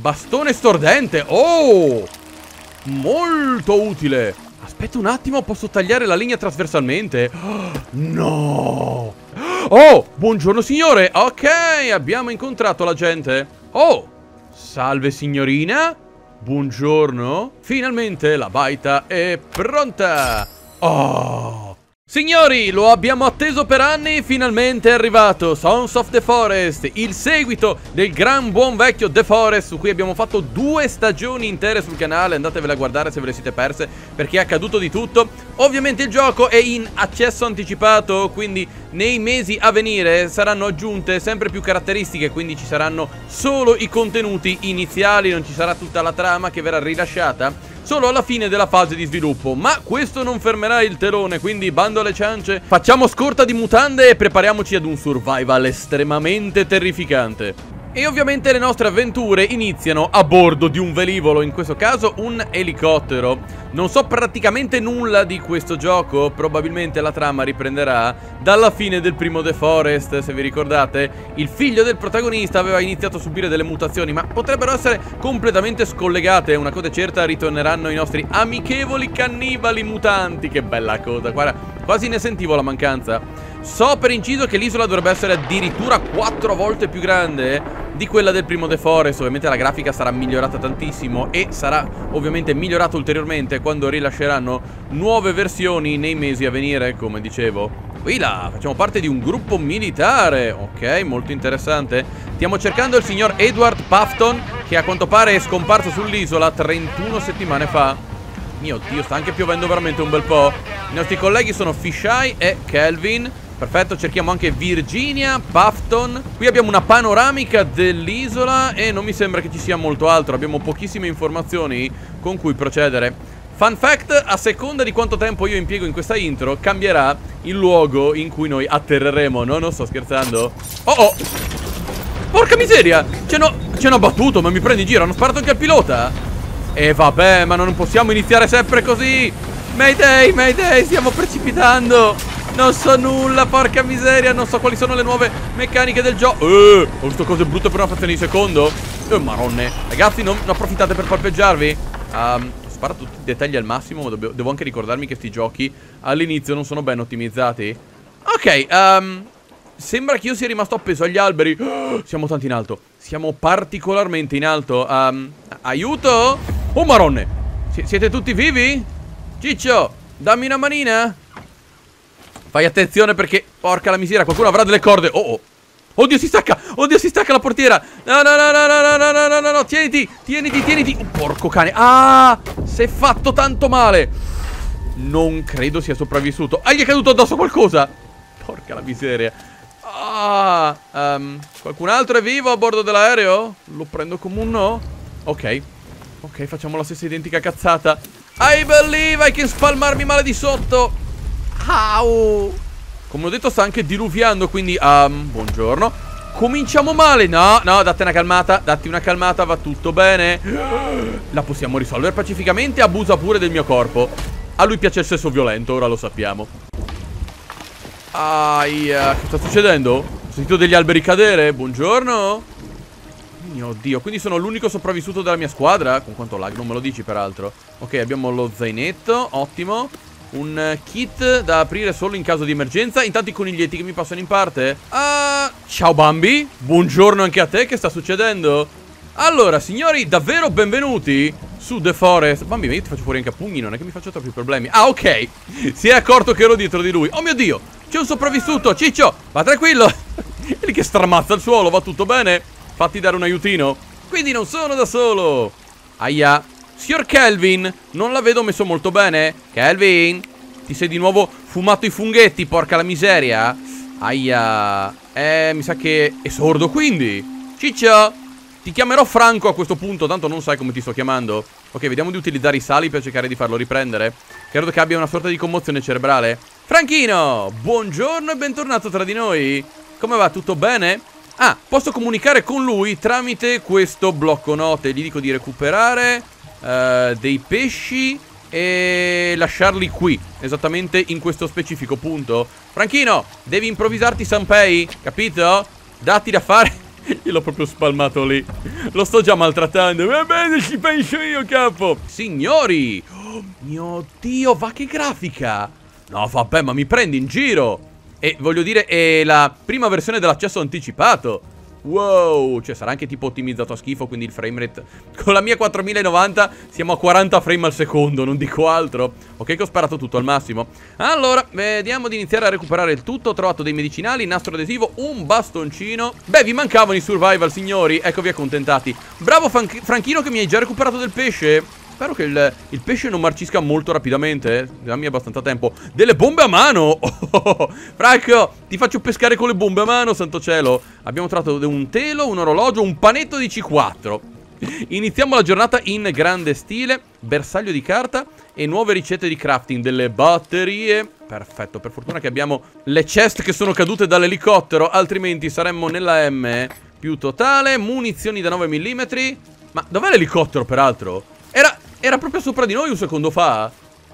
Bastone stordente. Oh! Molto utile. Aspetta un attimo, posso tagliare la linea trasversalmente? No! Oh, buongiorno signore. Ok, abbiamo incontrato la gente. Oh, salve signorina. Buongiorno. Finalmente la baita è pronta. Oh! Signori, lo abbiamo atteso per anni, finalmente è arrivato Sons of the Forest, il seguito del gran buon vecchio The Forest su cui abbiamo fatto due stagioni intere sul canale, andatevele a guardare se ve le siete perse perché è accaduto di tutto. Ovviamente il gioco è in accesso anticipato, quindi nei mesi a venire saranno aggiunte sempre più caratteristiche, quindi ci saranno solo i contenuti iniziali, non ci sarà tutta la trama che verrà rilasciata solo alla fine della fase di sviluppo. Ma questo non fermerà il telone, quindi bando alle ciance. Facciamo scorta di mutande e prepariamoci ad un survival estremamente terrificante. E ovviamente le nostre avventure iniziano a bordo di un velivolo, in questo caso un elicottero. Non so praticamente nulla di questo gioco, probabilmente la trama riprenderà dalla fine del primo The Forest, se vi ricordate. Il figlio del protagonista aveva iniziato a subire delle mutazioni, ma potrebbero essere completamente scollegate. Una cosa certa, ritorneranno i nostri amichevoli cannibali mutanti. Che bella cosa, guarda, quasi ne sentivo la mancanza. So per inciso che l'isola dovrebbe essere addirittura quattro volte più grande di quella del primo The Forest Ovviamente la grafica sarà migliorata tantissimo e sarà ovviamente migliorata ulteriormente quando rilasceranno nuove versioni nei mesi a venire, come dicevo. Qui là, facciamo parte di un gruppo militare, ok, molto interessante. Stiamo cercando il signor Edward Pafton, che a quanto pare è scomparso sull'isola 31 settimane fa. Mio Dio, sta anche piovendo veramente un bel po'. I nostri colleghi sono Fisheye e Kelvin. Perfetto, cerchiamo anche Virginia, Puffton Qui abbiamo una panoramica dell'isola E non mi sembra che ci sia molto altro. Abbiamo pochissime informazioni con cui procedere. Fun fact, a seconda di quanto tempo io impiego in questa intro Cambierà il luogo in cui noi atterreremo. No, non sto scherzando. Oh oh! Porca miseria! Ci hanno, ci hanno abbattuto, ma mi prendi in giro Hanno sparato anche al pilota E vabbè, ma non possiamo iniziare sempre così. Mayday, Mayday, stiamo precipitando. Non so nulla, porca miseria Non so quali sono le nuove meccaniche del gioco Eh, ho visto cose brutte per una frazione di secondo? Eh, maronne Ragazzi, non, non approfittate per palpeggiarvi um, Spara tutti i dettagli al massimo Ma devo, devo anche ricordarmi che questi giochi All'inizio non sono ben ottimizzati. Ok, um, Sembra che io sia rimasto appeso agli alberi. Oh, Siamo tanti in alto. Siamo particolarmente in alto. Um, Aiuto Oh maronne S Siete tutti vivi? Ciccio, dammi una manina Fai attenzione perché, porca la miseria, qualcuno avrà delle corde. Oh, oh. Oddio, si stacca! Oddio, si stacca la portiera! No, no, no, no, no, no, no, no, no, no, tieniti, tieniti, tieniti. Oh, porco cane. Ah, si è fatto tanto male. Non credo sia sopravvissuto. Ah, gli è caduto addosso qualcosa. Porca la miseria. Ah, um, qualcun altro è vivo a bordo dell'aereo? Lo prendo come un no? Ok. Ok, facciamo la stessa identica cazzata. I believe I can spalmarmi male di sotto. Au! Come ho detto sta anche diluviando Quindi um, buongiorno Cominciamo male No, no, date una calmata Datti una calmata, va tutto bene La possiamo risolvere pacificamente Abusa pure del mio corpo A lui piace il sesso violento, ora lo sappiamo Aia, che sta succedendo? Ho sentito degli alberi cadere Buongiorno Mio Dio, quindi sono l'unico sopravvissuto della mia squadra? Con quanto lag, non me lo dici peraltro. Ok, abbiamo lo zainetto, ottimo. Un kit da aprire solo in caso di emergenza. Intanto i coniglietti che mi passano in parte. Uh, Ciao Bambi. Buongiorno anche a te, che sta succedendo? Allora, signori, davvero benvenuti su The Forest. Bambi, ma io ti faccio fuori anche a pugni, non è che mi faccio troppi problemi. Ah, ok. Si è accorto che ero dietro di lui. Oh mio Dio, c'è un sopravvissuto. Ciccio, va tranquillo. È lì che stramazza il suolo, va tutto bene? Fatti dare un aiutino Quindi non sono da solo Aia Signor Kelvin, non la vedo messo molto bene. Kelvin, ti sei di nuovo fumato i funghetti, porca la miseria. Aia. Eh, mi sa che è sordo quindi. Ciccio, ti chiamerò Franco a questo punto, tanto non sai come ti sto chiamando. Ok, vediamo di utilizzare i sali per cercare di farlo riprendere. Credo che abbia una sorta di commozione cerebrale. Franchino, buongiorno e bentornato tra di noi. Come va? Tutto bene? Ah, posso comunicare con lui tramite questo blocco note. Gli dico di recuperare uh, dei pesci e lasciarli qui, esattamente in questo specifico punto. Franchino, devi improvvisarti Sanpei, capito? Datti da fare Io l'ho proprio spalmato lì. Lo sto già maltrattando. Va bene, ci penso io, capo. Signori! Oh, mio Dio, va che grafica! No, vabbè, ma mi prendi in giro! E voglio dire, è la prima versione dell'accesso anticipato. Wow, cioè sarà anche tipo ottimizzato a schifo, quindi il framerate con la mia 4090 siamo a 40 frame al secondo, non dico altro. Ok che ho sparato tutto al massimo. Allora, vediamo di iniziare a recuperare il tutto. Ho trovato dei medicinali, nastro adesivo, un bastoncino. Beh, vi mancavano i survival, signori. Eccovi accontentati. Bravo Franchino che mi hai già recuperato del pesce. Spero che il, il, pesce non marcisca molto rapidamente. Eh. Dammi abbastanza tempo. Delle bombe a mano! Oh, Franco, ti faccio pescare con le bombe a mano, santo cielo. Abbiamo trovato un telo, un orologio, un panetto di C4. Iniziamo la giornata in grande stile. Bersaglio di carta e nuove ricette di crafting. Delle batterie. Perfetto, per fortuna che abbiamo le chest che sono cadute dall'elicottero. Altrimenti saremmo nella M più totale. Munizioni da 9 mm. Ma dov'è l'elicottero, peraltro? Era, proprio sopra di noi un secondo fa?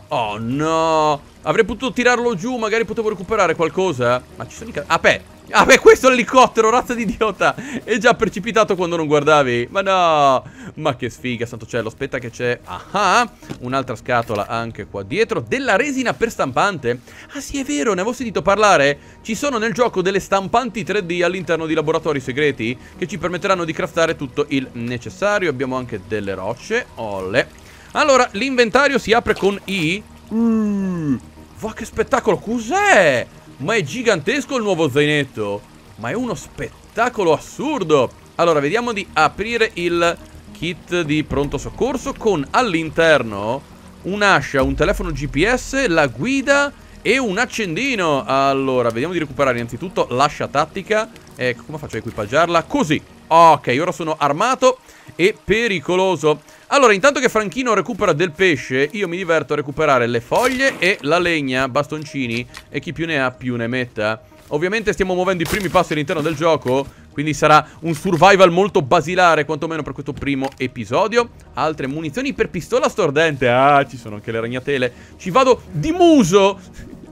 Oh no. Avrei potuto tirarlo giù Magari potevo recuperare qualcosa. Ma ci sono i... Ah beh Ah beh questo è l'elicottero Razza di idiota. È già precipitato quando non guardavi. Ma no. Ma che sfiga Santo cielo. Aspetta che c'è Ah Un'altra scatola anche qua dietro Della resina per stampante. Ah sì è vero Ne avevo sentito parlare. Ci sono nel gioco delle stampanti 3D All'interno di laboratori segreti Che ci permetteranno di craftare tutto il necessario. Abbiamo anche delle rocce Olle allora, l'inventario si apre con I. Uh, va che spettacolo, cos'è? Ma è gigantesco il nuovo zainetto. Ma è uno spettacolo assurdo. Allora, vediamo di aprire il kit di pronto soccorso con all'interno un'ascia, un telefono GPS, la guida e un accendino. Allora, vediamo di recuperare innanzitutto l'ascia tattica. Ecco, come faccio a equipaggiarla? Così. Ok, ora sono armato e pericoloso. Allora, intanto che Franchino recupera del pesce, io mi diverto a recuperare le foglie e la legna, bastoncini, e chi più ne ha più ne metta. Ovviamente stiamo muovendo i primi passi all'interno del gioco, quindi sarà un survival molto basilare, quantomeno per questo primo episodio. Altre munizioni per pistola stordente. Ah, ci sono anche le ragnatele. Ci vado di muso!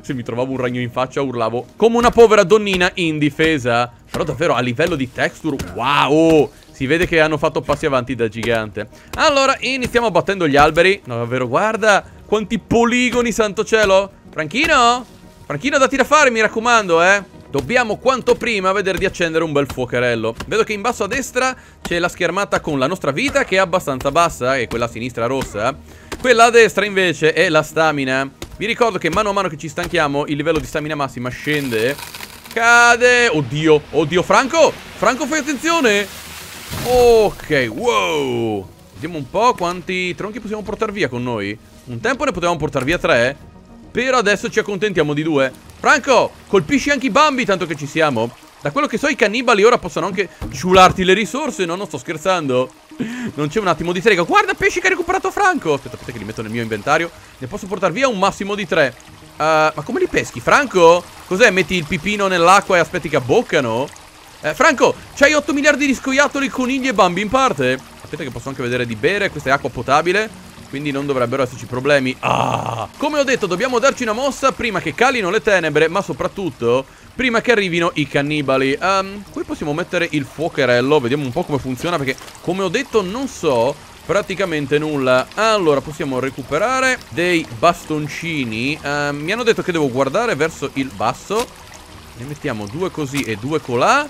Se mi trovavo un ragno in faccia urlavo come una povera donnina indifesa. Però davvero a livello di texture, wow! Si vede che hanno fatto passi avanti da gigante. Allora, iniziamo battendo gli alberi. No, davvero, guarda Quanti poligoni, santo cielo. Franchino? Franchino, dati da fare, mi raccomando, eh. Dobbiamo quanto prima vedere di accendere un bel fuocherello. Vedo che in basso a destra c'è la schermata con la nostra vita Che è abbastanza bassa E quella a sinistra rossa Quella a destra invece è la stamina. Vi ricordo che mano a mano che ci stanchiamo Il livello di stamina massima scende. Cade. Oddio, oddio Franco! Franco fai attenzione Ok, wow. Vediamo un po' quanti tronchi possiamo portare via con noi. Un tempo ne potevamo portare via tre. Però adesso ci accontentiamo di due. Franco, colpisci anche i bambi tanto che ci siamo. Da quello che so i cannibali ora possono anche ciularti le risorse. No, non sto scherzando. Non c'è un attimo di trega. Guarda pesci che ha recuperato Franco. Aspetta, aspetta che li metto nel mio inventario. Ne posso portare via un massimo di tre. Uh, Ma come li peschi? Franco? Cos'è? Metti il pipino nell'acqua e aspetti che abboccano? Eh, Franco, c'hai 8 miliardi di scoiattoli, conigli e bambi in parte? Aspetta che posso anche vedere di bere, questa è acqua potabile quindi non dovrebbero esserci problemi. Ah! Come ho detto dobbiamo darci una mossa prima che calino le tenebre Ma soprattutto prima che arrivino i cannibali. Um, Qui possiamo mettere il fuocherello Vediamo un po' come funziona perché come ho detto non so praticamente nulla. Allora possiamo recuperare dei bastoncini. Um, Mi hanno detto che devo guardare verso il basso. Ne mettiamo due così e due colà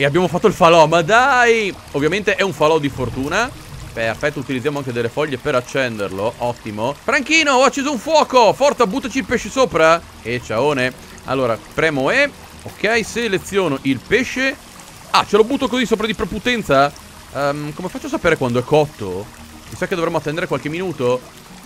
e abbiamo fatto il falò, ma dai! Ovviamente è un falò di fortuna. Perfetto, utilizziamo anche delle foglie per accenderlo. Ottimo. Franchino, ho acceso un fuoco! Forza, buttaci il pesce sopra. E ciaone. Allora, premo E. Ok, seleziono il pesce. Ah, ce lo butto così sopra di prepotenza? Um, come faccio a sapere quando è cotto? Mi sa che dovremmo attendere qualche minuto.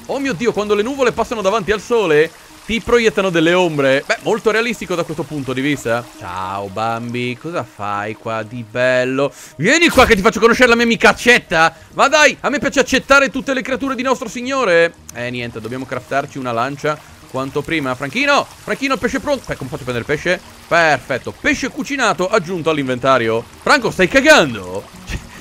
Oh mio Dio, quando le nuvole passano davanti al sole ti proiettano delle ombre. Beh, molto realistico da questo punto di vista. Ciao, Bambi. Cosa fai qua di bello? Vieni qua che ti faccio conoscere la mia amica Accetta. Ma dai, a me piace accettare tutte le creature di nostro signore. Eh, niente, dobbiamo craftarci una lancia quanto prima. Franchino, Franchino, pesce pronto. Beh, come faccio a prendere pesce? Perfetto. Pesce cucinato aggiunto all'inventario. Franco, stai cagando?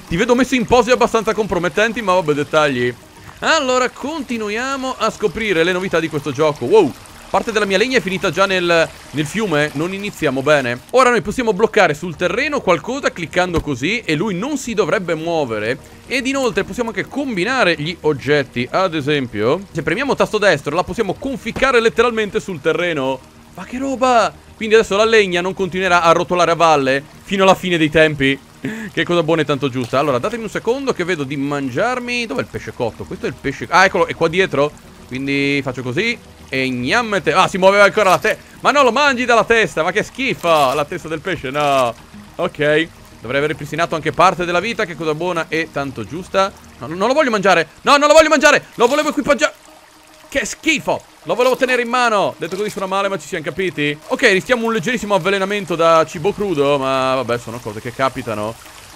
ti vedo messo in pose abbastanza compromettenti, ma vabbè, dettagli. Allora, continuiamo a scoprire le novità di questo gioco. Wow, Parte della mia legna è finita già nel, nel fiume Non iniziamo bene. Ora noi possiamo bloccare sul terreno qualcosa cliccando così E lui non si dovrebbe muovere. Ed inoltre possiamo anche combinare gli oggetti. Ad esempio Se premiamo tasto destro la possiamo conficcare letteralmente sul terreno. Ma che roba! Quindi adesso la legna non continuerà a rotolare a valle Fino alla fine dei tempi. Che cosa buona e tanto giusta. Allora datemi un secondo che vedo di mangiarmi. Dov'è il pesce cotto? Questo è il pesce Ah eccolo è qua dietro Quindi faccio così E gnammete Ah si muoveva ancora la testa Ma non lo mangi dalla testa Ma che schifo La testa del pesce No Ok Dovrei aver ripristinato anche parte della vita Che cosa buona e tanto giusta No non lo voglio mangiare No non lo voglio mangiare Lo volevo equipaggiare che schifo! Lo volevo tenere in mano. Detto così suona male, ma ci siamo capiti. Ok, rischiamo un leggerissimo avvelenamento da cibo crudo, ma vabbè, sono cose che capitano.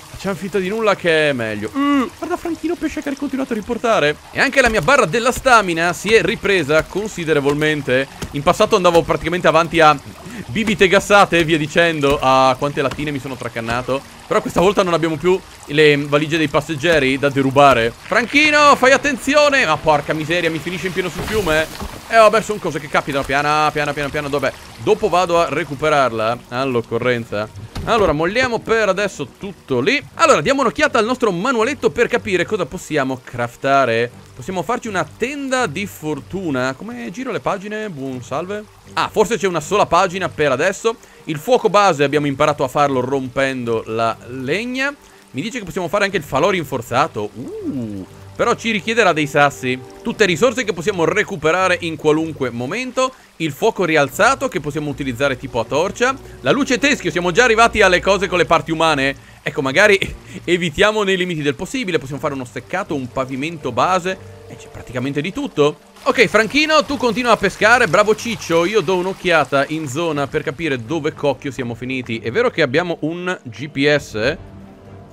Facciamo finta di nulla che è meglio. Uh, guarda Franchino pesce che hai continuato a riportare. E anche la mia barra della stamina si è ripresa considerevolmente. In passato andavo praticamente avanti a bibite gassate e via dicendo. A quante lattine mi sono tracannato. Però questa volta non abbiamo più le valigie dei passeggeri da derubare. Franchino, fai attenzione! Ma porca miseria, mi finisce in pieno sul fiume? E eh, vabbè, sono cose che capitano. Piana, piana, piana, piana. Dov'è? Dopo vado a recuperarla all'occorrenza. Allora, molliamo per adesso tutto lì. Allora, diamo un'occhiata al nostro manualetto per capire cosa possiamo craftare. Possiamo farci una tenda di fortuna. Come giro le pagine? Buon salve. Ah, forse c'è una sola pagina per adesso. Il fuoco base abbiamo imparato a farlo rompendo la legna. Mi dice che possiamo fare anche il falò rinforzato. Uh, però ci richiederà dei sassi. Tutte risorse che possiamo recuperare in qualunque momento. Il fuoco rialzato che possiamo utilizzare tipo a torcia. La luce teschio, siamo già arrivati alle cose con le parti umane. Ecco, magari evitiamo nei limiti del possibile. Possiamo fare uno steccato, un pavimento base. E c'è praticamente di tutto. Ok, Franchino, tu continua a pescare. Bravo Ciccio, io do un'occhiata in zona per capire dove cocchio siamo finiti. È vero che abbiamo un GPS?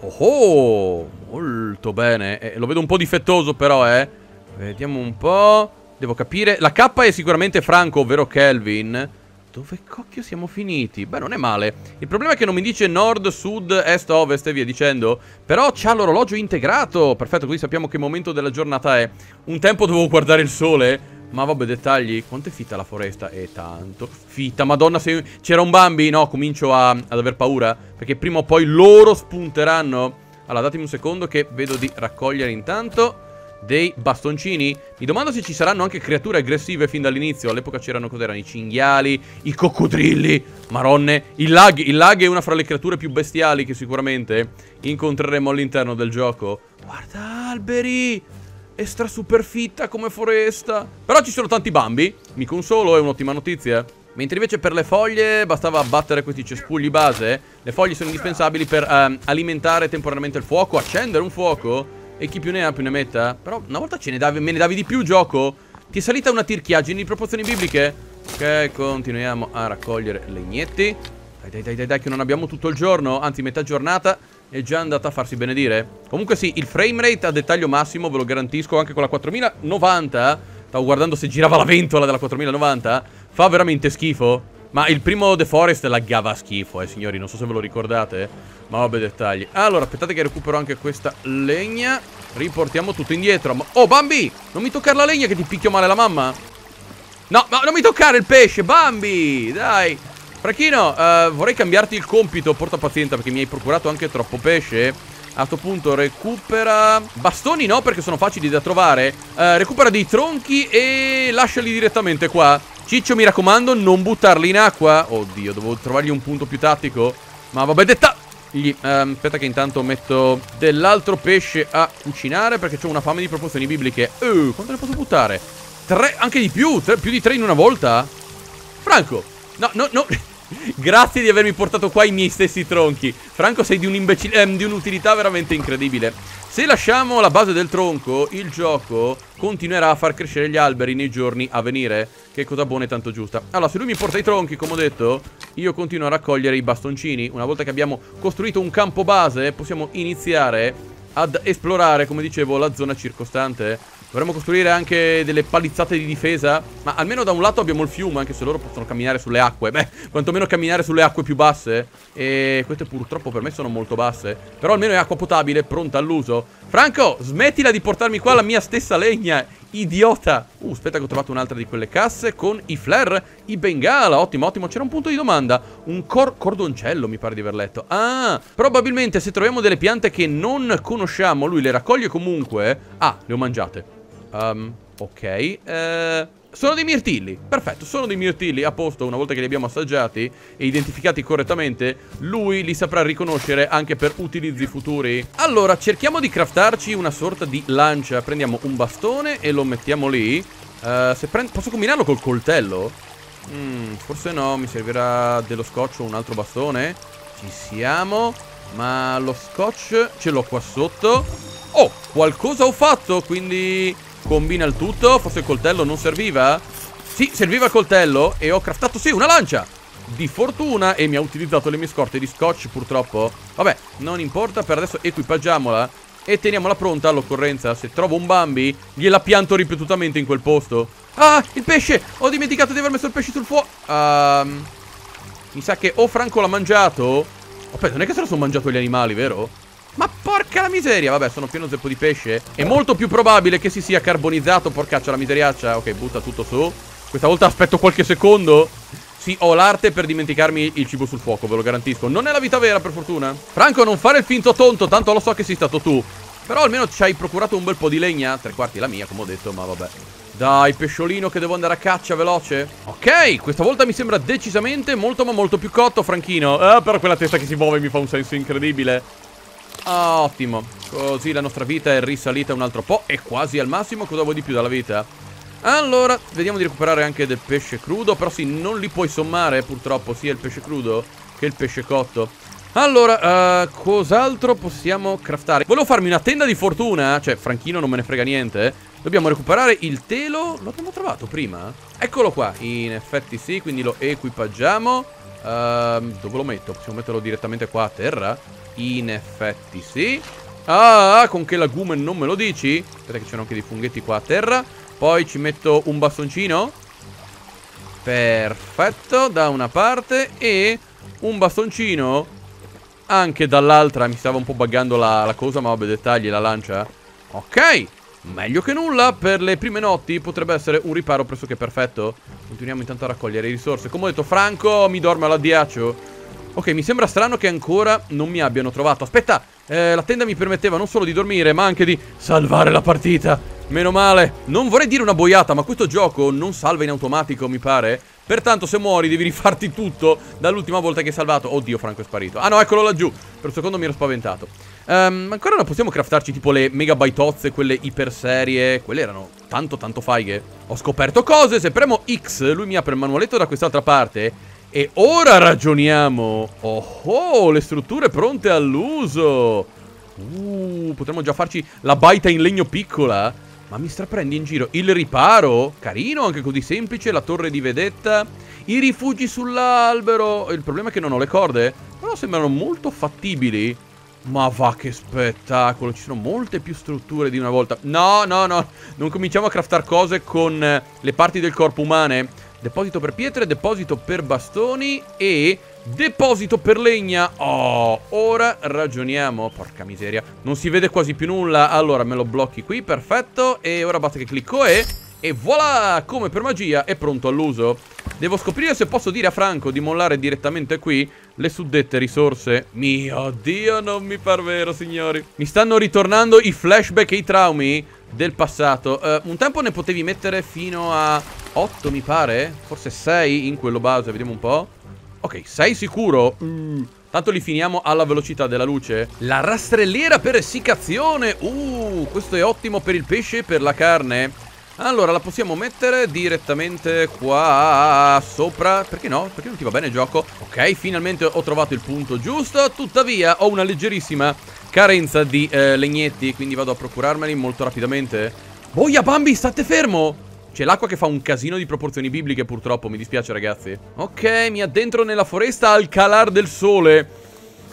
Oh, oh molto bene. Eh, lo vedo un po' difettoso però, eh. Vediamo un po'. Devo capire. La K è sicuramente Franco, ovvero Kelvin. Dove cocchio siamo finiti? Beh, non è male. Il problema è che non mi dice nord, sud, est, ovest e via dicendo. Però c'ha l'orologio integrato. Perfetto, così sappiamo che momento della giornata è. Un tempo dovevo guardare il sole. Ma vabbè, dettagli. Quanto è fitta la foresta? È tanto. Fitta, madonna, se c'era un Bambi. No, comincio a, ad aver paura. Perché prima o poi loro spunteranno. Allora, datemi un secondo che vedo di raccogliere intanto dei bastoncini. Mi domando se ci saranno anche creature aggressive fin dall'inizio. All'epoca c'erano cos'erano? I cinghiali, i coccodrilli, maronne. Il lag, il lag è una fra le creature più bestiali che sicuramente incontreremo all'interno del gioco. Guarda alberi! È stra super fitta come foresta. Però ci sono tanti bambi. Mi consolo, è un'ottima notizia. Mentre invece per le foglie bastava abbattere questi cespugli base. Le foglie sono indispensabili per um, alimentare temporaneamente il fuoco, accendere un fuoco e chi più ne ha più ne metta? Però una volta ne davi, me ne davi di più gioco? Ti è salita una tirchiaggine di proporzioni bibliche? Ok, continuiamo a raccogliere legnetti Dai, dai, dai, dai, dai, che non abbiamo tutto il giorno Anzi, metà giornata è già andata a farsi benedire. Comunque sì, il framerate a dettaglio massimo Ve lo garantisco anche con la 4090 Stavo guardando se girava la ventola della 4090 Fa veramente schifo ma il primo The Forest laggava schifo, eh, signori. Non so se ve lo ricordate. Ma vabbè, dettagli. Allora, aspettate che recupero anche questa legna. Riportiamo tutto indietro. Oh, Bambi! Non mi toccare la legna che ti picchio male la mamma. No, ma non mi toccare il pesce, Bambi! Dai. Frachino, uh, vorrei cambiarti il compito. Porta pazienza perché mi hai procurato anche troppo pesce. A questo punto recupera Bastoni no perché sono facili da trovare uh, Recupera dei tronchi e lasciali direttamente qua Ciccio mi raccomando non buttarli in acqua. Oddio devo trovargli un punto più tattico. Ma vabbè detta um, Aspetta che intanto metto dell'altro pesce a cucinare Perché ho una fame di proporzioni bibliche. Uh, Quanto ne posso buttare? Tre, anche di più? Tre, Più di tre in una volta? Franco! No, no, no Grazie di avermi portato qua i miei stessi tronchi. Franco sei di un'utilità un veramente incredibile. Se lasciamo la base del tronco Il gioco continuerà a far crescere gli alberi nei giorni a venire? Che cosa buona e tanto giusta. Allora se lui mi porta i tronchi come ho detto Io continuo a raccogliere i bastoncini. Una volta che abbiamo costruito un campo base Possiamo iniziare ad esplorare come dicevo la zona circostante. Dovremmo costruire anche delle palizzate di difesa Ma almeno da un lato abbiamo il fiume Anche se loro possono camminare sulle acque. Beh, quantomeno camminare sulle acque più basse. E queste purtroppo per me sono molto basse Però almeno è acqua potabile, pronta all'uso. Franco, smettila di portarmi qua la mia stessa legna Idiota! Uh, aspetta che ho trovato un'altra di quelle casse con i flare, i bengala. Ottimo, ottimo. C'era un punto di domanda. Un cor cordoncello, mi pare di aver letto. Ah, probabilmente se troviamo delle piante che non conosciamo, lui le raccoglie comunque. Ah, le ho mangiate. Um, ok. Eh... Sono dei mirtilli, perfetto, sono dei mirtilli, a posto, una volta che li abbiamo assaggiati e identificati correttamente, lui li saprà riconoscere anche per utilizzi futuri. Allora, cerchiamo di craftarci una sorta di lancia, prendiamo un bastone e lo mettiamo lì. Uh, Posso combinarlo col coltello? Mm, forse no, mi servirà dello scotch o un altro bastone. Ci siamo, ma lo scotch ce l'ho qua sotto. Oh, qualcosa ho fatto, quindi Combina il tutto Forse il coltello non serviva? Sì, serviva il coltello E ho craftato, sì, una lancia. Di fortuna E mi ha utilizzato le mie scorte di scotch purtroppo. Vabbè, non importa Per adesso equipaggiamola E teniamola pronta all'occorrenza. Se trovo un Bambi Gliela pianto ripetutamente in quel posto. Ah, il pesce! Ho dimenticato di aver messo il pesce sul fuoco um, Mi sa che o Franco l'ha mangiato. Aspetta, non è che se lo sono mangiato gli animali, vero? Ma porca la miseria! Vabbè sono pieno zeppo di pesce. È molto più probabile che si sia carbonizzato Porcaccia la miseriaccia. Ok butta tutto su. Questa volta aspetto qualche secondo. Sì ho l'arte per dimenticarmi il cibo sul fuoco Ve lo garantisco. Non è la vita vera per fortuna. Franco non fare il finto tonto Tanto lo so che sei stato tu. Però almeno ci hai procurato un bel po' di legna Tre quarti la mia come ho detto Ma vabbè. Dai, pesciolino che devo andare a caccia veloce. Ok, questa volta mi sembra decisamente molto ma molto più cotto, Franchino. Ah, però quella testa che si muove mi fa un senso incredibile Ottimo. Così la nostra vita è risalita un altro po' E quasi al massimo. Cosa vuoi di più dalla vita? Allora, vediamo di recuperare anche del pesce crudo Però sì, non li puoi sommare purtroppo Sia il pesce crudo che il pesce cotto. Allora, uh, cos'altro possiamo craftare? Volevo farmi una tenda di fortuna Cioè, Franchino non me ne frega niente. Dobbiamo recuperare il telo. Lo abbiamo trovato prima? Eccolo qua. In effetti sì, quindi lo equipaggiamo uh, Dove lo metto? Possiamo metterlo direttamente qua a terra? In effetti sì. Ah, con che lagume non me lo dici? Aspetta che c'erano anche dei funghetti qua a terra. Poi ci metto un bastoncino Perfetto, da una parte. E un bastoncino Anche dall'altra. Mi stava un po' buggando la, la cosa Ma vabbè, dettagli, la lancia. Ok, meglio che nulla. Per le prime notti potrebbe essere un riparo pressoché perfetto Continuiamo intanto a raccogliere risorse Come ho detto, Franco mi dorme all'addiaccio Ok, mi sembra strano che ancora non mi abbiano trovato. Aspetta, eh, la tenda mi permetteva non solo di dormire, ma anche di salvare la partita. Meno male. Non vorrei dire una boiata, ma questo gioco non salva in automatico, mi pare. Pertanto se muori devi rifarti tutto dall'ultima volta che hai salvato. Oddio, Franco è sparito. Ah no, eccolo laggiù. Per un secondo mi ero spaventato. Um, ancora non possiamo craftarci tipo le megabaitozze, quelle iper serie. Quelle erano tanto tanto faighe. Ho scoperto cose, se premo X lui mi apre il manualetto da quest'altra parte e ora ragioniamo. Oh oh, le strutture pronte all'uso. Uh, potremmo già farci la baita in legno piccola. Ma mi straprendi in giro. Il riparo, carino, anche così semplice. La torre di vedetta. I rifugi sull'albero. Il problema è che non ho le corde. Però sembrano molto fattibili. Ma va che spettacolo, ci sono molte più strutture di una volta No, no, no, non cominciamo a craftare cose con le parti del corpo umane Deposito per pietre, deposito per bastoni e deposito per legna. Oh, ora ragioniamo. Porca miseria. Non si vede quasi più nulla. Allora me lo blocchi qui, perfetto. E ora basta che clicco E... E voilà, come per magia, è pronto all'uso. Devo scoprire se posso dire a Franco di mollare direttamente qui le suddette risorse. Mio Dio, non mi par vero, signori. Mi stanno ritornando i flashback e i traumi del passato. Uh, un tempo ne potevi mettere fino a 8, mi pare. Forse 6 in quello base, vediamo un po'. Ok, 6 sicuro. Uh, tanto li finiamo alla velocità della luce. La rastrelliera per essiccazione. Uh, questo è ottimo per il pesce e per la carne. Allora, la possiamo mettere direttamente qua sopra. Perché no? Perché non ti va bene il gioco? Ok, finalmente ho trovato il punto giusto. Tuttavia, ho una leggerissima carenza di eh, legnetti. Quindi vado a procurarmeli molto rapidamente. Boia, Bambi, state fermo! C'è l'acqua che fa un casino di proporzioni bibliche, purtroppo. Mi dispiace, ragazzi. Ok, mi addentro nella foresta al calar del sole.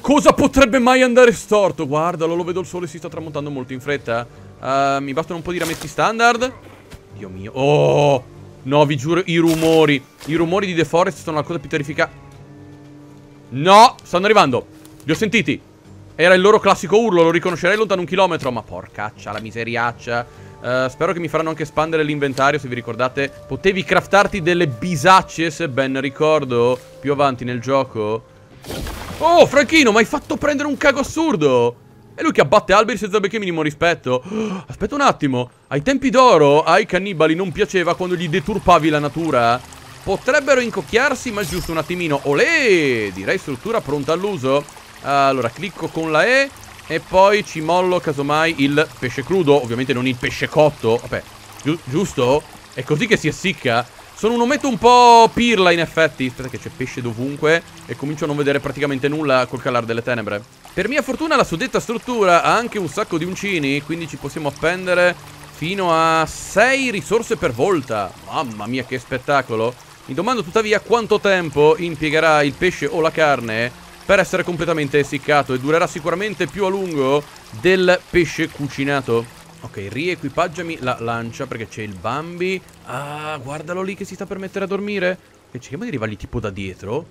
Cosa potrebbe mai andare storto? Guardalo, lo vedo il sole si sta tramontando molto in fretta. Uh, mi bastano un po' di rametti standard. Dio mio. Oh! No, vi giuro, i rumori. I rumori di The Forest sono la cosa più terrificante. No! Stanno arrivando. Li ho sentiti. Era il loro classico urlo, lo riconoscerei lontano un chilometro. Ma porcaccia, la miseriaccia. Uh, spero che mi faranno anche espandere l'inventario, se vi ricordate. Potevi craftarti delle bisacce, se ben ricordo, più avanti nel gioco. Oh, Franchino, ma hai fatto prendere un cago assurdo! È lui che abbatte alberi senza benché minimo rispetto. Aspetta un attimo. Ai tempi d'oro, ai cannibali non piaceva quando gli deturpavi la natura. Potrebbero incocchiarsi, ma giusto un attimino. Olè! Direi struttura pronta all'uso. Allora, clicco con la E e poi ci mollo casomai il pesce crudo, ovviamente non il pesce cotto. Vabbè, gi giusto? È così che si essicca. Sono un ometto un po' pirla in effetti. Aspetta che c'è pesce dovunque e comincio a non vedere praticamente nulla col calare delle tenebre. Per mia fortuna la suddetta struttura ha anche un sacco di uncini, quindi ci possiamo appendere fino a 6 risorse per volta. Mamma mia che spettacolo. Mi domando tuttavia quanto tempo impiegherà il pesce o la carne per essere completamente essiccato e durerà sicuramente più a lungo del pesce cucinato. Ok, riequipaggiami la lancia perché c'è il Bambi. Ah, guardalo lì che si sta per mettere a dormire. E cerchiamo di arrivargli tipo da dietro.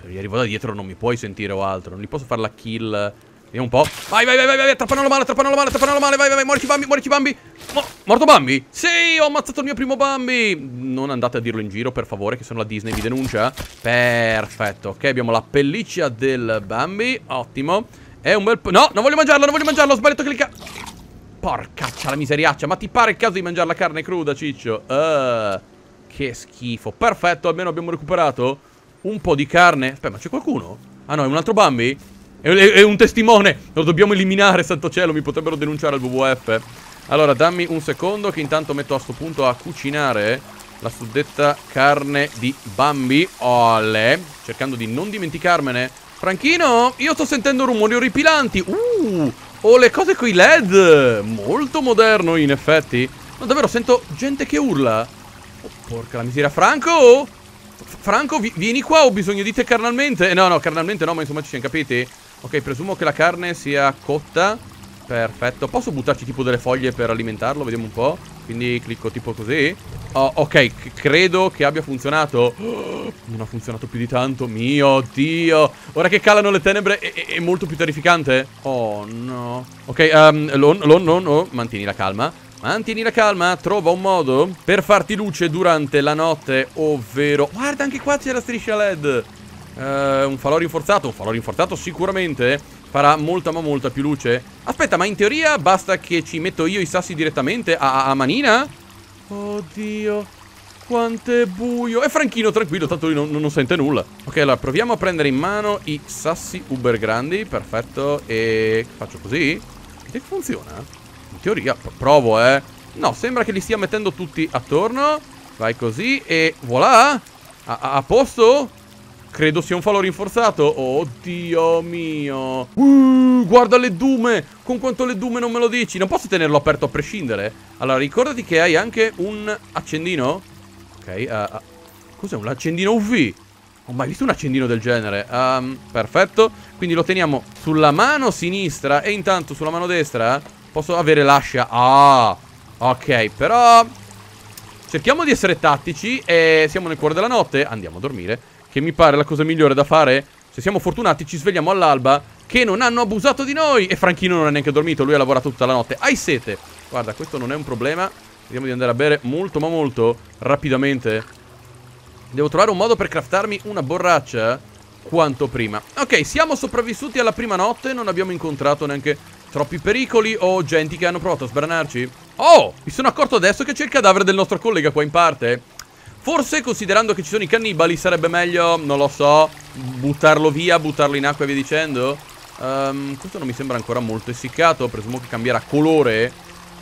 Se gli arrivo da dietro non mi puoi sentire o altro. Non gli posso fare la kill Vediamo un po'. Vai, vai, vai, vai, vai, trappanalo male, trappanalo male, trappanalo male, vai, vai, vai, morici Bambi, morici Bambi. Mo morto Bambi? Sì, ho ammazzato il mio primo Bambi. Non andate a dirlo in giro, per favore, che se no la Disney vi denuncia. Perfetto, ok, abbiamo la pelliccia del Bambi, ottimo. È un bel... No, non voglio mangiarlo, non voglio mangiarlo, ho sbagliato a cliccare. Porcaccia la miseriaccia, ma ti pare il caso di mangiare la carne cruda, ciccio? Uh, che schifo. Perfetto, almeno abbiamo recuperato un po' di carne. Aspetta, ma c'è qualcuno? Ah no, è un altro Bambi? È, è, è, un testimone Lo dobbiamo eliminare, santo cielo Mi potrebbero denunciare al WWF Allora, dammi un secondo Che intanto metto a sto punto a cucinare La suddetta carne di Bambi Ole Cercando di non dimenticarmene Franchino, io sto sentendo rumori orripilanti Uh, ho le cose coi led! Molto moderno, in effetti. Ma davvero, sento gente che urla. Oh, porca la miseria Franco! Franco, vi vieni qua ho bisogno di te carnalmente? No, no, carnalmente no, ma insomma ci siamo capiti. Ok, presumo che la carne sia cotta Perfetto. Posso buttarci tipo delle foglie per alimentarlo? Vediamo un po' Quindi clicco tipo così. Oh, Ok, credo che abbia funzionato. Oh, Non ha funzionato più di tanto Mio Dio. Ora che calano le tenebre è, è molto più terrificante. Oh no. Ok, um, Lon, Lon, Lon, oh, mantieni la calma. Mantieni la calma, trova un modo per farti luce durante la notte, ovvero... Guarda, anche qua c'è la striscia LED. Uh, un falò rinforzato, un falò rinforzato sicuramente farà molta ma molta più luce. Aspetta, ma in teoria basta che ci metto io i sassi direttamente a, a manina? Oddio, quanto è buio. E Franchino tranquillo, tanto lui non, non, sente nulla. Ok, allora proviamo a prendere in mano i sassi uber grandi, perfetto. E faccio così? E funziona? In teoria, provo, eh. No, sembra che li stia mettendo tutti attorno. Vai così e voilà. a, a, a posto? Credo sia un falò rinforzato. Oddio mio. Uh, Guarda le dume. Con quanto le dume non me lo dici. Non posso tenerlo aperto a prescindere? Allora ricordati che hai anche un accendino. Ok uh, uh, Cos'è un accendino UV? Ho mai visto un accendino del genere. Um, Perfetto. Quindi lo teniamo sulla mano sinistra. E intanto sulla mano destra Posso avere l'ascia. Ah Ok però Cerchiamo di essere tattici E siamo nel cuore della notte. Andiamo a dormire che mi pare la cosa migliore da fare. Se siamo fortunati ci svegliamo all'alba che non hanno abusato di noi. E Franchino non ha neanche dormito, lui ha lavorato tutta la notte. Hai sete. Guarda, questo non è un problema. Vediamo di andare a bere molto ma molto rapidamente. Devo trovare un modo per craftarmi una borraccia quanto prima. Ok, siamo sopravvissuti alla prima notte, non abbiamo incontrato neanche troppi pericoli o genti che hanno provato a sbranarci. Oh, mi sono accorto adesso che c'è il cadavere del nostro collega qua in parte. Forse, considerando che ci sono i cannibali, sarebbe meglio, non lo so, buttarlo via, buttarlo in acqua e via dicendo. Um, questo non mi sembra ancora molto essiccato, presumo che cambierà colore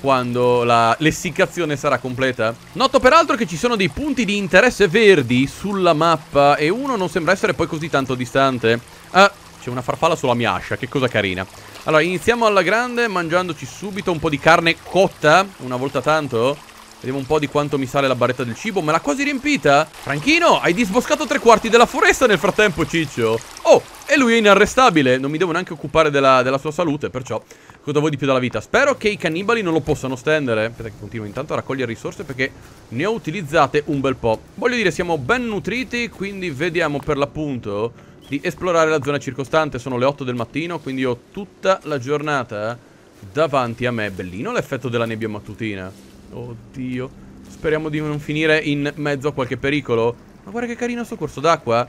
quando l'essiccazione sarà completa. Noto peraltro che ci sono dei punti di interesse verdi sulla mappa e uno non sembra essere poi così tanto distante. Ah, c'è una farfalla sulla mia ascia, che cosa carina. Allora, iniziamo alla grande mangiandoci subito un po' di carne cotta, una volta tanto. Vediamo un po' di quanto mi sale la barretta del cibo Me l'ha quasi riempita Franchino, hai disboscato tre quarti della foresta nel frattempo, Ciccio Oh, e lui è inarrestabile Non mi devo neanche occupare della, della sua salute Perciò, cosa vuoi di più dalla vita? Spero che i cannibali non lo possano stendere Aspetta che continuo intanto a raccogliere risorse Perché ne ho utilizzate un bel po' Voglio dire, siamo ben nutriti Quindi vediamo per l'appunto di esplorare la zona circostante. Sono le 8 del mattino, quindi ho tutta la giornata davanti a me. Bellino l'effetto della nebbia mattutina. Oddio. Speriamo di non finire in mezzo a qualche pericolo. Ma guarda che carino sto corso d'acqua.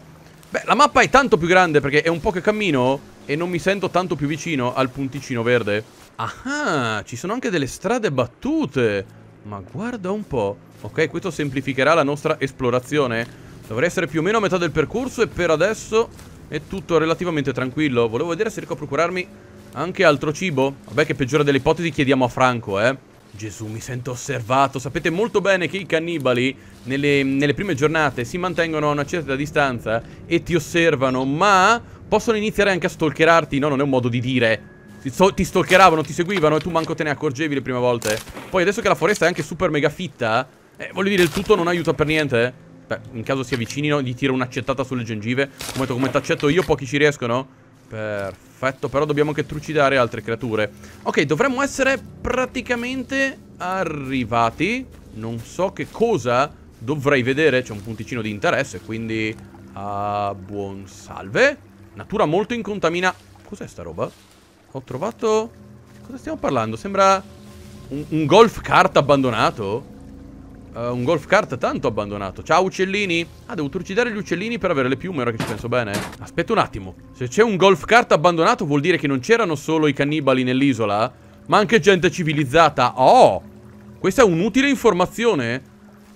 Beh, la mappa è tanto più grande perché è un po' che cammino e non mi sento tanto più vicino al punticino verde. Ah, ci sono anche delle strade battute. Ma guarda un po'. Ok, questo semplificherà la nostra esplorazione. Dovrei essere più o meno a metà del percorso e per adesso è tutto relativamente tranquillo. Volevo vedere se riesco a procurarmi anche altro cibo. Vabbè che peggiore delle ipotesi chiediamo a Franco, eh. Gesù, mi sento osservato. Sapete molto bene che i cannibali nelle, nelle prime giornate si mantengono a una certa distanza e ti osservano, ma possono iniziare anche a stalkerarti. No, non è un modo di dire. Ti, stalkeravano, ti seguivano e tu manco te ne accorgevi le prime volte. Poi adesso che la foresta è anche super mega fitta, eh, voglio dire, il tutto non aiuta per niente. Beh, in caso si avvicinino, gli tiro un'accettata sulle gengive. Come, come t'accetto io, pochi ci riescono. Perfetto, però dobbiamo anche trucidare altre creature. Ok, dovremmo essere praticamente arrivati. Non so che cosa dovrei vedere. C'è un punticino di interesse, quindi... Uh, buon salve. Natura molto incontaminata. Cos'è sta roba? Ho trovato... Cosa stiamo parlando? Sembra un, un golf kart abbandonato. Uh, un golf kart tanto abbandonato. Ciao uccellini. Ah, devo trucidare gli uccellini per avere le piume, ora che ci penso bene. Aspetta un attimo. Se c'è un golf kart abbandonato vuol dire che non c'erano solo i cannibali nell'isola, ma anche gente civilizzata. Oh! Questa è un'utile informazione.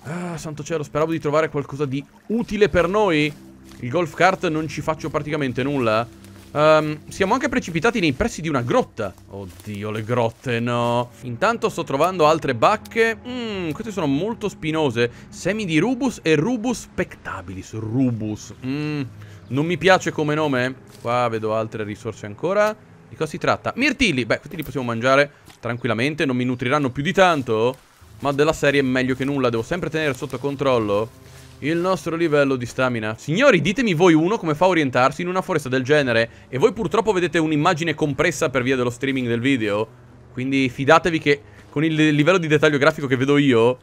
Ah, santo cielo, speravo di trovare qualcosa di utile per noi. Il golf kart non ci faccio praticamente nulla. Um, siamo anche precipitati nei pressi di una grotta. Oddio, le grotte, no. Intanto sto trovando altre bacche. Mmm, queste sono molto spinose. Semi di Rubus e Rubus spectabilis. Rubus. Mmm, non mi piace come nome. Qua vedo altre risorse ancora. Di cosa si tratta? Mirtilli. Beh, questi li possiamo mangiare tranquillamente. Non mi nutriranno più di tanto. Ma della serie è meglio che nulla. Devo sempre tenere sotto controllo il nostro livello di stamina. Signori, ditemi voi uno come fa a orientarsi in una foresta del genere. E voi purtroppo vedete un'immagine compressa per via dello streaming del video. Quindi fidatevi che con il livello di dettaglio grafico che vedo io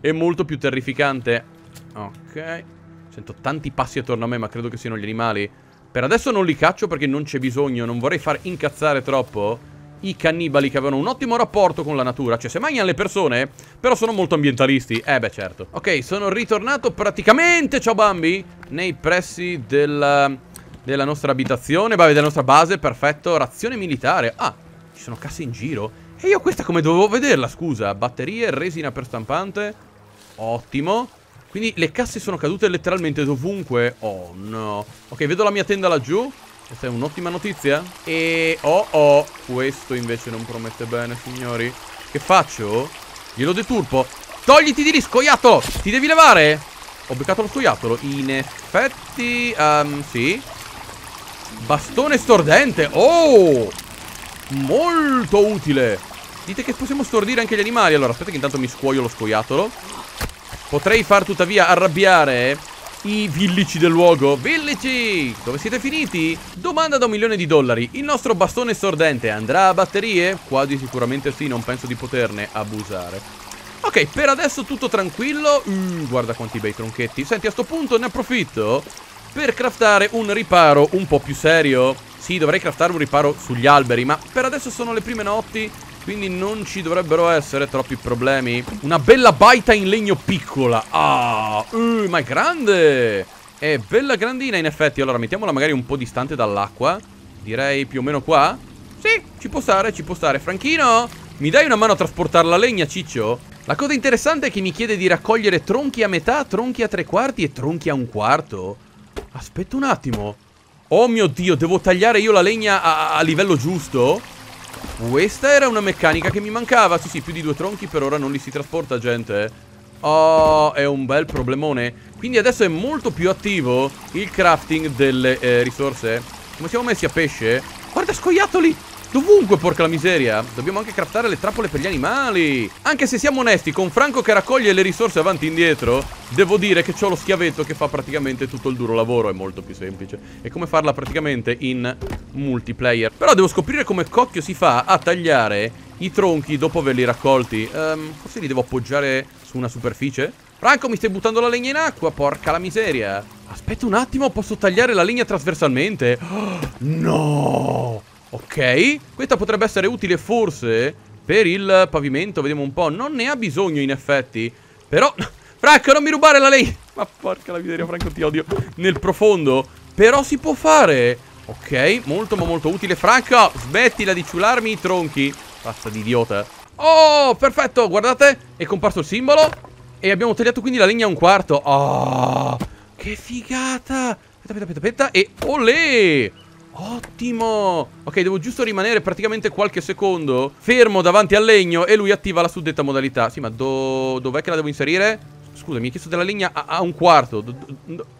è molto più terrificante. Ok. Sento tanti passi attorno a me, ma credo che siano gli animali. Per adesso non li caccio perché non c'è bisogno, non vorrei far incazzare troppo i cannibali che avevano un ottimo rapporto con la natura. Cioè, se mangiano le persone, però sono molto ambientalisti. Eh, beh, certo. Ok, sono ritornato praticamente, ciao Bambi, nei pressi della, della nostra abitazione, vabbè, della nostra base, perfetto. Razione militare. Ah, ci sono casse in giro. E io questa come dovevo vederla, scusa? Batterie, resina per stampante. Ottimo. Quindi le casse sono cadute letteralmente dovunque. Oh, no. Ok, vedo la mia tenda laggiù. Questa è un'ottima notizia. E... Oh oh, questo invece non promette bene, signori. Che faccio? Glielo deturpo. Togliti di lì, scoiattolo! Ti devi levare? Ho beccato lo scoiattolo. In effetti... Um, sì. Bastone stordente. Oh! Molto utile. Dite che possiamo stordire anche gli animali. Allora, aspetta che intanto mi scuoio lo scoiattolo. Potrei far tuttavia arrabbiare i villici del luogo. Villici! Dove siete finiti? Domanda da un milione di dollari. Il nostro bastone stordente andrà a batterie? Quasi sicuramente sì, non penso di poterne abusare. Ok, per adesso tutto tranquillo. Uh, guarda quanti bei tronchetti. Senti, a sto punto ne approfitto per craftare un riparo un po' più serio. Sì, dovrei craftare un riparo sugli alberi, ma per adesso sono le prime notti quindi non ci dovrebbero essere troppi problemi. Una bella baita in legno piccola. Ah, uh, ma è grande. È bella grandina in effetti. Allora mettiamola magari un po' distante dall'acqua. Direi più o meno qua. Sì, ci può stare, ci può stare. Franchino, mi dai una mano a trasportare la legna, ciccio? La cosa interessante è che mi chiede di raccogliere tronchi a metà, tronchi a tre quarti e tronchi a un quarto. Aspetta un attimo. Oh mio Dio, devo tagliare io la legna a, a livello giusto? Questa era una meccanica che mi mancava. Sì sì, più di due tronchi per ora non li si trasporta gente Oh, è un bel problemone. Quindi adesso è molto più attivo il crafting delle eh, risorse. Come siamo messi a pesce? Guarda scoiattoli Dovunque, porca la miseria Dobbiamo anche craftare le trappole per gli animali Anche se siamo onesti, con Franco che raccoglie le risorse avanti e indietro Devo dire che ho lo schiavetto che fa praticamente tutto il duro lavoro È molto più semplice È come farla praticamente in multiplayer Però devo scoprire come cocchio si fa a tagliare i tronchi dopo averli raccolti um, Forse li devo appoggiare su una superficie Franco, mi stai buttando la legna in acqua, porca la miseria. Aspetta un attimo, posso tagliare la legna trasversalmente? Oh, no! Ok, questa potrebbe essere utile forse per il pavimento, vediamo un po'. Non ne ha bisogno in effetti, però... Franco, non mi rubare la legna! Ma porca la miseria, Franco, ti odio. Nel profondo. Però si può fare. Ok, molto ma molto utile. Franco, smettila di ciularmi i tronchi. Razza di idiota. Oh, perfetto, guardate, è comparso il simbolo. E abbiamo tagliato quindi la legna a un quarto. Oh, che figata. Aspetta, aspetta, aspetta, E olè! Ottimo! Ok, devo giusto rimanere praticamente qualche secondo fermo davanti al legno e lui attiva la suddetta modalità. Sì, ma do... dov'è che la devo inserire? Scusa, mi ha chiesto della legna a, a un quarto.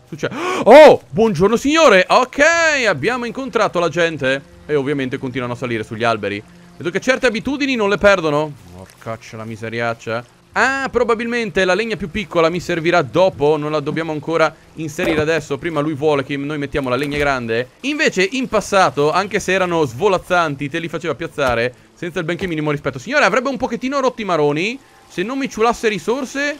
Succede. Oh, buongiorno signore. Ok, abbiamo incontrato la gente. E ovviamente continuano a salire sugli alberi. Vedo che certe abitudini non le perdono. Porcaccia la miseriaccia. Ah, probabilmente la legna più piccola mi servirà dopo, non la dobbiamo ancora inserire adesso, prima lui vuole che noi mettiamo la legna grande. Invece in passato, anche se erano svolazzanti, te li faceva piazzare senza il benché minimo rispetto. Signore, avrebbe un pochettino rotto i maroni se non mi ciulasse risorse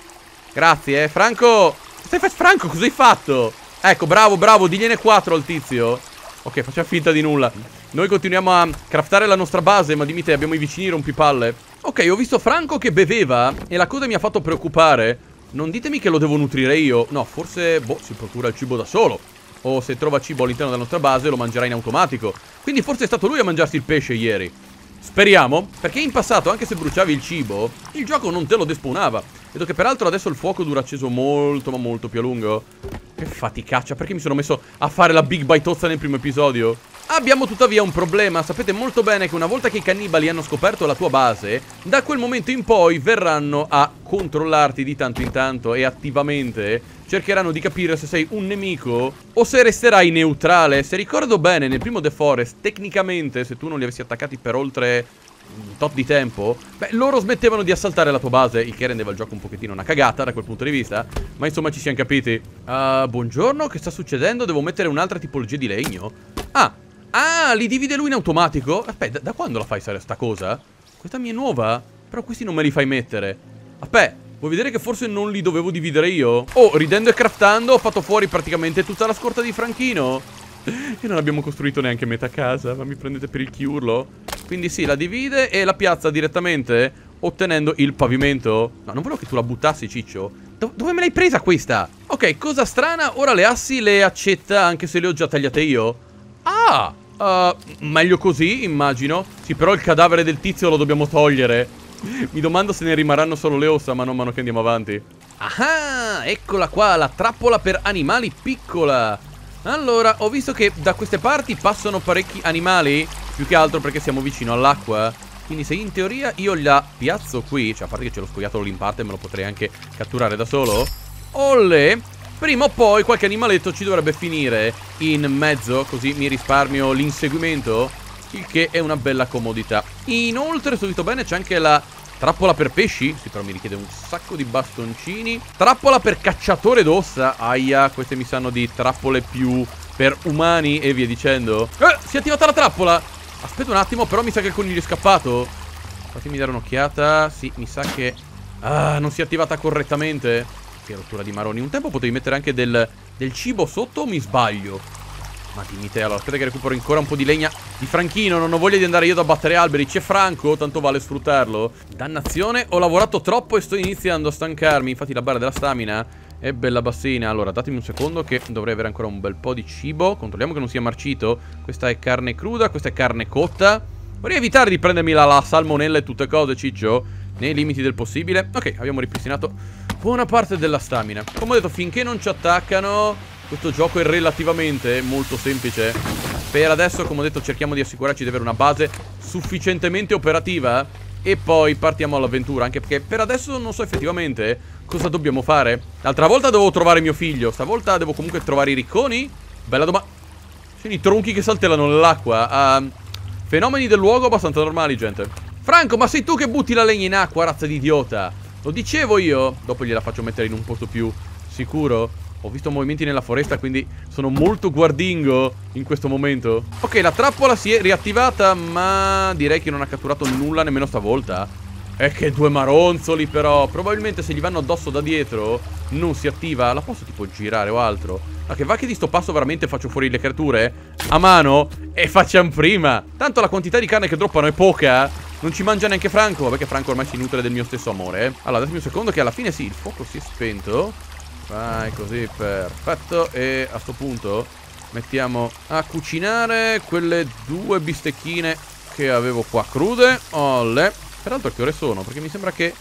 Grazie, eh. Franco. Stai facendo? Franco, cosa hai fatto? Ecco, bravo, bravo. Digliene 4 al tizio. Ok, facciamo finta di nulla. Noi continuiamo a craftare la nostra base, ma dimmi te, abbiamo i vicini rompipalle. Ok, ho visto Franco che beveva e la cosa mi ha fatto preoccupare. Non ditemi che lo devo nutrire io. No, forse, boh, si procura il cibo da solo. O se trova cibo all'interno della nostra base lo mangerà in automatico. Quindi forse è stato lui a mangiarsi il pesce ieri. Speriamo, perché in passato, anche se bruciavi il cibo, il gioco non te lo despawnava. Vedo che peraltro adesso il fuoco dura acceso molto, ma molto più a lungo. Che faticaccia, perché mi sono messo a fare la big baitozza nel primo episodio? Abbiamo tuttavia un problema, sapete molto bene che una volta che i cannibali hanno scoperto la tua base, da quel momento in poi verranno a controllarti di tanto in tanto e attivamente cercheranno di capire se sei un nemico o se resterai neutrale. Se ricordo bene, nel primo The Forest, tecnicamente, se tu non li avessi attaccati per oltre un tot di tempo, beh, loro smettevano di assaltare la tua base, il che rendeva il gioco un pochettino una cagata da quel punto di vista, ma insomma ci siamo capiti. Uh, buongiorno, che sta succedendo? Devo mettere un'altra tipologia di legno? Ah, Ah, li divide lui in automatico? Aspetta, da quando la fai sta cosa? Questa mia è nuova? Però questi non me li fai mettere. Aspetta, vuoi vedere che forse non li dovevo dividere io? Oh, ridendo e craftando ho fatto fuori praticamente tutta la scorta di Franchino. E non abbiamo costruito neanche metà casa, ma mi prendete per il chiurlo? Quindi sì, la divide e la piazza direttamente ottenendo il pavimento. No, non volevo che tu la buttassi, ciccio. Do dove me l'hai presa questa? Ok, cosa strana, ora le assi le accetta anche se le ho già tagliate io. Ah, Uh, meglio così, immagino. Sì, però il cadavere del tizio lo dobbiamo togliere. Mi domando se ne rimarranno solo le ossa man mano che andiamo avanti. Ah, eccola qua, la trappola per animali piccola. Allora, ho visto che da queste parti passano parecchi animali. Più che altro perché siamo vicino all'acqua. Quindi se in teoria io la piazzo qui, cioè a parte che ce l'ho scoiattolo in parte, me lo potrei anche catturare da solo. Olle, Prima o poi qualche animaletto ci dovrebbe finire in mezzo, così mi risparmio l'inseguimento, il che è una bella comodità. Inoltre, visto bene, c'è anche la trappola per pesci, sì, però mi richiede un sacco di bastoncini. Trappola per cacciatore d'ossa, aia, queste mi sanno di trappole più per umani e via dicendo. Eh, si è attivata la trappola! Aspetta un attimo, però mi sa che il coniglio è scappato. Fatemi dare un'occhiata, sì, mi sa che... Ah, non si è attivata correttamente. Che rottura di maroni. Un tempo potevi mettere anche del, del cibo sotto o mi sbaglio? Ma dimmi te, allora aspetta che recupero ancora un po' di legna di Franchino. Non ho voglia di andare io ad abbattere alberi. C'è Franco, tanto vale sfruttarlo? Dannazione, ho lavorato troppo e sto iniziando a stancarmi. Infatti la barra della stamina è bella bassina. Allora, datemi un secondo che dovrei avere ancora un bel po' di cibo. Controlliamo che non sia marcito. Questa è carne cruda, questa è carne cotta. Vorrei evitare di prendermi la, la salmonella e tutte cose, ciccio Nei limiti del possibile. Ok, abbiamo ripristinato buona parte della stamina. Come ho detto, finché non ci attaccano Questo gioco è relativamente molto semplice. Per adesso, come ho detto, cerchiamo di assicurarci di avere una base sufficientemente operativa. E poi partiamo all'avventura Anche perché per adesso non so effettivamente cosa dobbiamo fare. L'altra volta dovevo trovare mio figlio Stavolta devo comunque trovare i ricconi. Bella domanda. Sono i tronchi che saltellano nell'acqua. Uh, Fenomeni del luogo abbastanza normali, gente Franco, ma sei tu che butti la legna in acqua, razza di idiota? Lo dicevo io Dopo gliela faccio mettere in un posto più sicuro. Ho visto movimenti nella foresta Quindi sono molto guardingo in questo momento. Ok la trappola si è riattivata Ma direi che non ha catturato nulla nemmeno stavolta E che due maronzoli però. Probabilmente se gli vanno addosso da dietro Non si attiva. La posso tipo girare o altro? Ma che va che di sto passo veramente faccio fuori le creature? A mano? E facciamo prima. Tanto la quantità di carne che droppano è poca. Non ci mangia neanche Franco. Perché Franco ormai si nutre del mio stesso amore Allora datemi un secondo che alla fine sì Il fuoco si è spento. Vai così perfetto. E a sto punto Mettiamo a cucinare Quelle due bistecchine Che avevo qua crude. Olle Peraltro che ore sono? Perché mi sembra che...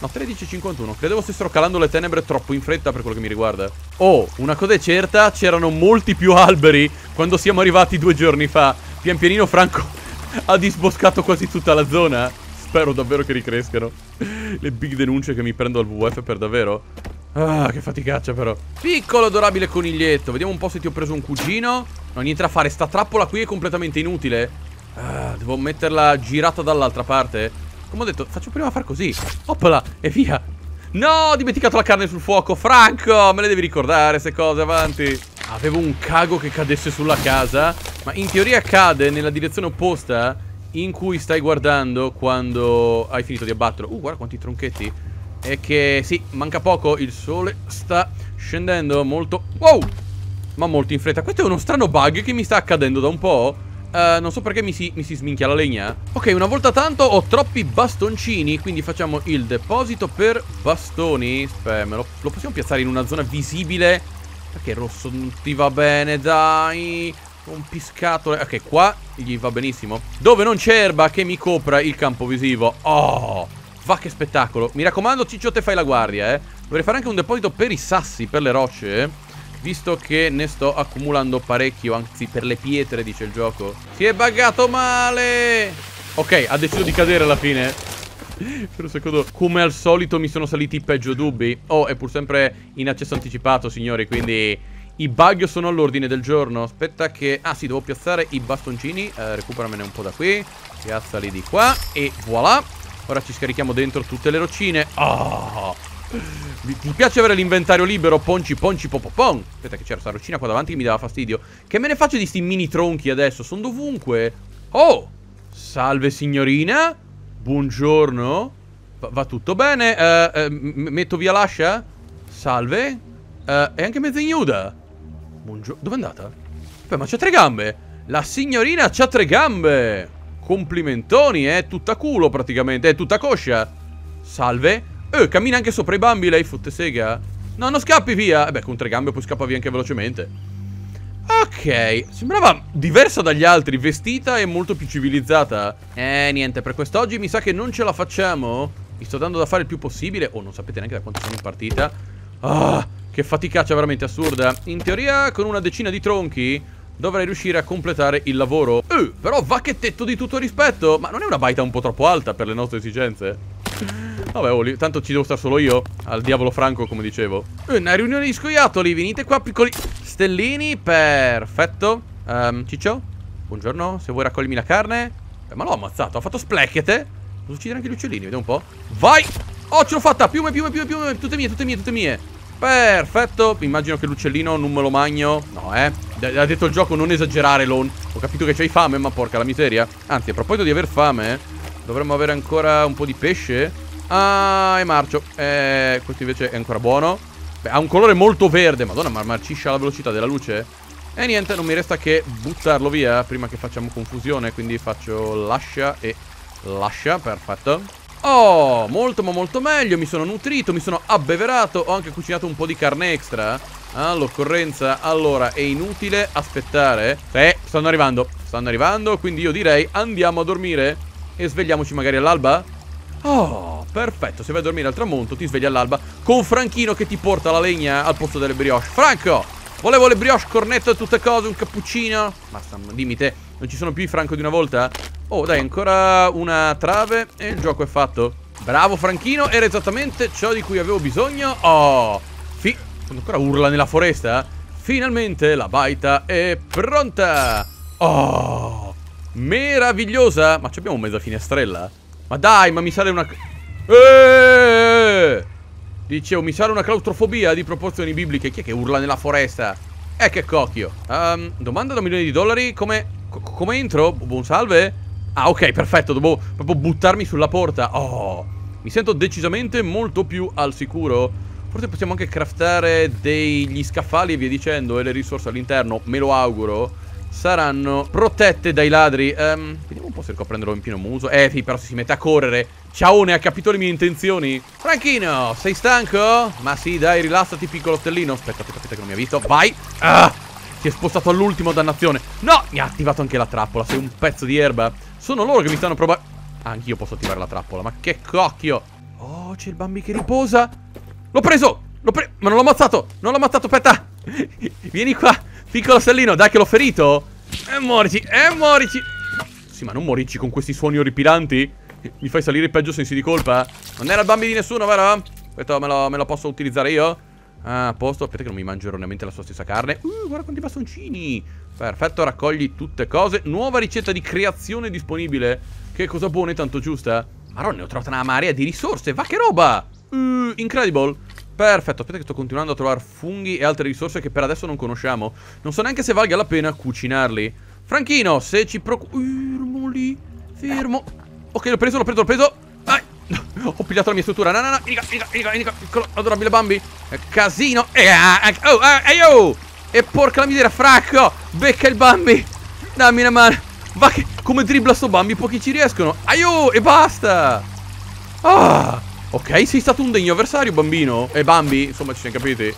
No, 13.51. Credevo stessero calando le tenebre troppo in fretta per quello che mi riguarda. Oh, una cosa è certa, c'erano molti più alberi quando siamo arrivati due giorni fa. Pian pianino Franco ha disboscato quasi tutta la zona. Spero davvero che ricrescano. Le big denunce che mi prendo al WWF per davvero. Ah, che faticaccia però. Piccolo adorabile coniglietto. Vediamo un po' se ti ho preso un cugino. No, niente da fare. Sta trappola qui è completamente inutile. Ah, devo metterla girata dall'altra parte. Come ho detto, faccio prima far così. Oppala, e via. No, ho dimenticato la carne sul fuoco Franco, me le devi ricordare queste cose, avanti. Avevo un cago che cadesse sulla casa Ma in teoria cade nella direzione opposta In cui stai guardando quando hai finito di abbatterlo Uh, guarda quanti tronchetti. E che, sì, manca poco Il sole sta scendendo molto. Wow Ma molto in fretta. Questo è uno strano bug che mi sta accadendo da un po' Uh, non so perché mi si, mi si, sminchia la legna. Ok, una volta tanto ho troppi bastoncini Quindi facciamo il deposito per bastoni. Aspetta, lo, lo possiamo piazzare in una zona visibile? Perché rosso non ti va bene, dai. Un piscatole. Ok, qua gli va benissimo. Dove non c'è erba che mi copra il campo visivo. Oh, va che spettacolo. Mi raccomando, Ciccio, te fai la guardia, eh. Dovrei fare anche un deposito per i sassi, per le rocce, eh Visto che ne sto accumulando parecchio Anzi per le pietre dice il gioco. Si è buggato male! Ok ha deciso di cadere alla fine. Per un secondo Come al solito mi sono saliti peggio dubbi. Oh è pur sempre in accesso anticipato signori Quindi i bug sono all'ordine del giorno. Aspetta che... Ah sì devo piazzare i bastoncini. Eh, Recuperamene un po' da qui. Piazzali di qua E voilà. Ora ci scarichiamo dentro tutte le roccine. Oh ti piace avere l'inventario libero? Ponci, ponci, popopon. Aspetta che c'era sta roccina qua davanti che mi dava fastidio. Che me ne faccio di sti mini tronchi adesso? Sono dovunque. Oh! Salve signorina. Buongiorno. Va, va tutto bene? Uh, uh, metto via l'ascia? Salve. Uh, è anche mezza ignuda. Buongiorno. Dove è andata? Beh, ma c'ha tre gambe. La signorina c'ha tre gambe. Complimentoni, è eh? tutta culo praticamente. È tutta coscia. Salve. Eh, cammina anche sopra i bambi lei, fotte sega. No, non scappi via. Eh beh, con tre gambe poi scappa via anche velocemente. Ok, sembrava diversa dagli altri, vestita e molto più civilizzata. Eh, niente, per quest'oggi mi sa che non ce la facciamo. Mi sto dando da fare il più possibile. Oh, non sapete neanche da quanto sono in partita. Ah, che faticaccia veramente assurda. In teoria, con una decina di tronchi, dovrei riuscire a completare il lavoro. Eh, però va che tetto di tutto rispetto. Ma non è una baita un po' troppo alta per le nostre esigenze? Vabbè, oh, tanto ci devo stare solo io Al diavolo franco, come dicevo. Una riunione di scoiattoli, venite qua piccoli Stellini, perfetto. Um, Ciccio, buongiorno Se vuoi raccogliermi la carne. Eh, Ma l'ho ammazzato, ha fatto splecchete. Posso uccidere anche gli uccellini, vediamo un po' Vai, oh ce l'ho fatta, piume, piume, piume, piume Tutte mie, tutte mie, tutte mie. Perfetto, immagino che l'uccellino non me lo magno. No, eh. Ha detto il gioco non esagerare, Lon Ho capito che c'hai fame, ma porca la miseria. Anzi, a proposito di aver fame Dovremmo avere ancora un po' di pesce Ah, è marcio. Eh, Questo invece è ancora buono. Beh, ha un colore molto verde. Madonna, ma marcisce alla velocità della luce? E niente, non mi resta che buttarlo via Prima che facciamo confusione Quindi faccio lascia e lascia Perfetto. Oh, molto ma molto meglio. Mi sono nutrito, mi sono abbeverato. Ho anche cucinato un po' di carne extra All'occorrenza. Allora, è inutile aspettare. Eh, stanno arrivando Stanno arrivando, quindi io direi andiamo a dormire e svegliamoci magari all'alba? Oh, perfetto, se vai a dormire al tramonto ti svegli all'alba Con Franchino che ti porta la legna al posto delle brioche. Franco, volevo le brioche, cornetto e tutte cose, un cappuccino. Basta, dimmi te, non ci sono più i Franco di una volta? Oh, dai, ancora una trave e il gioco è fatto. Bravo Franchino, era esattamente ciò di cui avevo bisogno. Oh, fi... Quando ancora urla nella foresta Finalmente la baita è pronta. Oh Meravigliosa. Ma abbiamo mezza finestrella? Ma dai, ma mi sale una... Eeeh! Dicevo, mi sale una claustrofobia di proporzioni bibliche Chi è che urla nella foresta? Eh, che cocchio um, Domanda da milioni di dollari Come... come entro? Buon salve? Ah, ok, perfetto Devo proprio buttarmi sulla porta Oh Mi sento decisamente molto più al sicuro. Forse possiamo anche craftare degli scaffali e via dicendo. E le risorse all'interno, me lo auguro saranno protette dai ladri. Um, vediamo un po' se riesco a prenderlo in pieno muso. Eh, sì, però se si mette a correre. Ciao, ne ha capito le mie intenzioni. Franchino, sei stanco? Ma sì, dai, rilassati, piccolo stellino. Aspetta, aspetta, aspetta che non mi ha visto. Vai. Ah, si è spostato all'ultimo, dannazione. No, mi ha attivato anche la trappola. Sei un pezzo di erba. Sono loro che mi stanno provando. Anch'io posso attivare la trappola. Ma che cocchio. Oh, c'è il bambi che riposa. L'ho preso. L'ho preso. Ma non l'ho ammazzato. Non l'ho ammazzato, aspetta. Vieni qua. Piccolo stellino, dai che l'ho ferito. E morici, e morici Sì, ma non morici con questi suoni orripilanti. Mi fai salire peggio sensi di colpa? Non era il bambi di nessuno, vero? Aspetta, me lo, me lo posso utilizzare io? Ah, a posto, aspetta che non mi mangio erroneamente la sua stessa carne. Uh, guarda quanti bastoncini. Perfetto, raccogli tutte cose. Nuova ricetta di creazione disponibile. Che cosa buona e tanto giusta. Maronna, ne ho trovata una marea di risorse, va che roba. Uh, Incredible Perfetto, aspetta che sto continuando a trovare funghi e altre risorse che per adesso non conosciamo. Non so neanche se valga la pena cucinarli. Franchino, se ci preoccupi... Fermo lì, fermo. Ok, l'ho preso, l'ho preso, l'ho preso. Dai. Ho pigliato la mia struttura. No, no, no, vieni qua, vieni qua, piccolo adorabile Bambi. Casino. E, ah, ah, oh, ah, ehi, oh. E porca la miseria, Fracco. Becca il Bambi. Dammi una mano. Va che... Come dribbla sto Bambi, pochi ci riescono. Aiuto, e basta. Ah. Ok, sei stato un degno avversario, bambino. E Bambi, insomma, ci siamo capiti.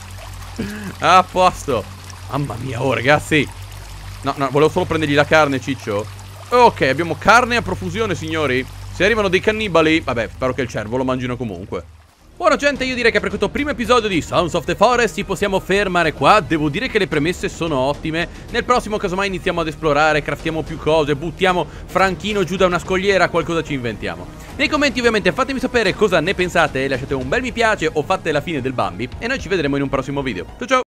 A posto. Mamma mia, oh, ragazzi. No, no, volevo solo prendergli la carne, ciccio. Ok, abbiamo carne a profusione, signori. Se arrivano dei cannibali, vabbè, spero che il cervo lo mangino comunque. Buona gente, io direi che per questo primo episodio di Sounds of the Forest ci possiamo fermare qua. Devo dire che le premesse sono ottime. Nel prossimo casomai iniziamo ad esplorare, craftiamo più cose, buttiamo Franchino giù da una scogliera, qualcosa ci inventiamo. Nei commenti ovviamente fatemi sapere cosa ne pensate, lasciate un bel mi piace o fate la fine del Bambi e noi ci vedremo in un prossimo video. Ciao ciao!